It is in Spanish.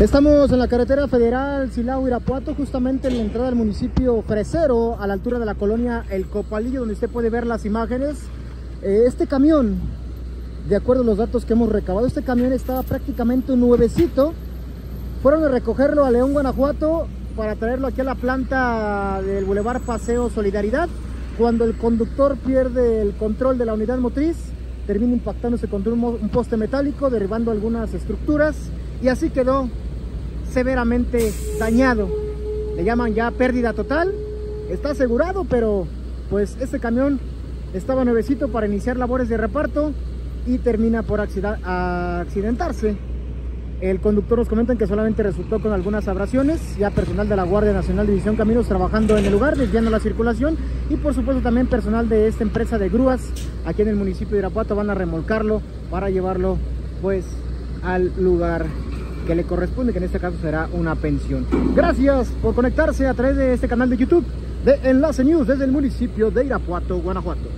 Estamos en la carretera federal Silao-Irapuato, justamente en la entrada del municipio Fresero, a la altura de la colonia El Copalillo, donde usted puede ver las imágenes. Eh, este camión, de acuerdo a los datos que hemos recabado, este camión estaba prácticamente nuevecito. Fueron a recogerlo a León, Guanajuato, para traerlo aquí a la planta del Boulevard Paseo Solidaridad. Cuando el conductor pierde el control de la unidad motriz, termina impactándose contra un, un poste metálico, derribando algunas estructuras y así quedó severamente dañado. Le llaman ya pérdida total. Está asegurado, pero pues este camión estaba nuevecito para iniciar labores de reparto y termina por accidentarse. El conductor nos comentan que solamente resultó con algunas abrasiones, ya personal de la Guardia Nacional División Caminos trabajando en el lugar, desviando la circulación y por supuesto también personal de esta empresa de grúas aquí en el municipio de Irapuato van a remolcarlo para llevarlo pues al lugar que le corresponde, que en este caso será una pensión. Gracias por conectarse a través de este canal de YouTube de Enlace News desde el municipio de Irapuato, Guanajuato.